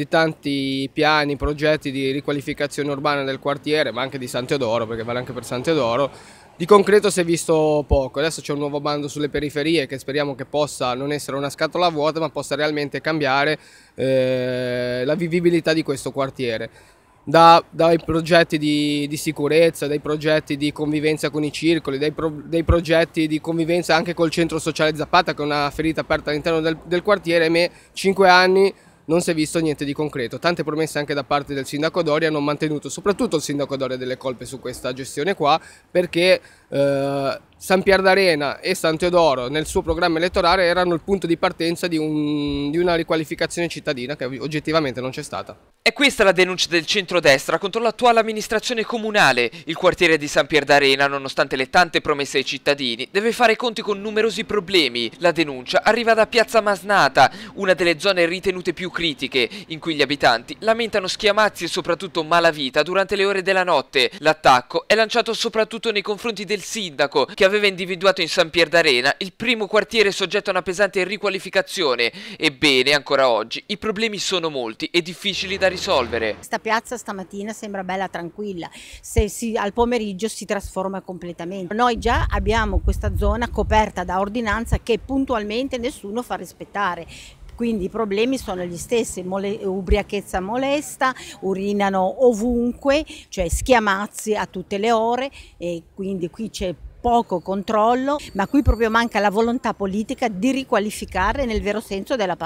di tanti piani, progetti di riqualificazione urbana del quartiere, ma anche di San Teodoro, perché vale anche per San Teodoro. Di concreto si è visto poco, adesso c'è un nuovo bando sulle periferie che speriamo che possa non essere una scatola vuota, ma possa realmente cambiare eh, la vivibilità di questo quartiere da, dai progetti di, di, sicurezza, dai progetti di convivenza con i circoli, dai, pro, dai, progetti di convivenza anche col centro sociale Zappata che è una ferita aperta all'interno del, del quartiere, ahimè 5 anni non si è visto niente di concreto. Tante promesse anche da parte del sindaco Doria hanno mantenuto soprattutto il sindaco Doria delle colpe su questa gestione qua perché eh, San Pier d'Arena e San Teodoro nel suo programma elettorale erano il punto di partenza di, un, di una riqualificazione cittadina che oggettivamente non c'è stata. È questa la denuncia del centrodestra contro l'attuale amministrazione comunale. Il quartiere di San Pier d'Arena, nonostante le tante promesse ai cittadini, deve fare conti con numerosi problemi. La denuncia arriva da Piazza Masnata, una delle zone ritenute più critiche, in cui gli abitanti lamentano schiamazzi e soprattutto malavita durante le ore della notte. L'attacco è lanciato soprattutto nei confronti del sindaco, che aveva individuato in San Pier d'Arena il primo quartiere soggetto a una pesante riqualificazione. Ebbene, ancora oggi, i problemi sono molti e difficili da risolvere. Questa piazza stamattina sembra bella tranquilla, se si, al pomeriggio si trasforma completamente. Noi già abbiamo questa zona coperta da ordinanza che puntualmente nessuno fa rispettare quindi i problemi sono gli stessi, mole, ubriachezza molesta, urinano ovunque, cioè schiamazzi a tutte le ore e quindi qui c'è poco controllo, ma qui proprio manca la volontà politica di riqualificare nel vero senso della parola.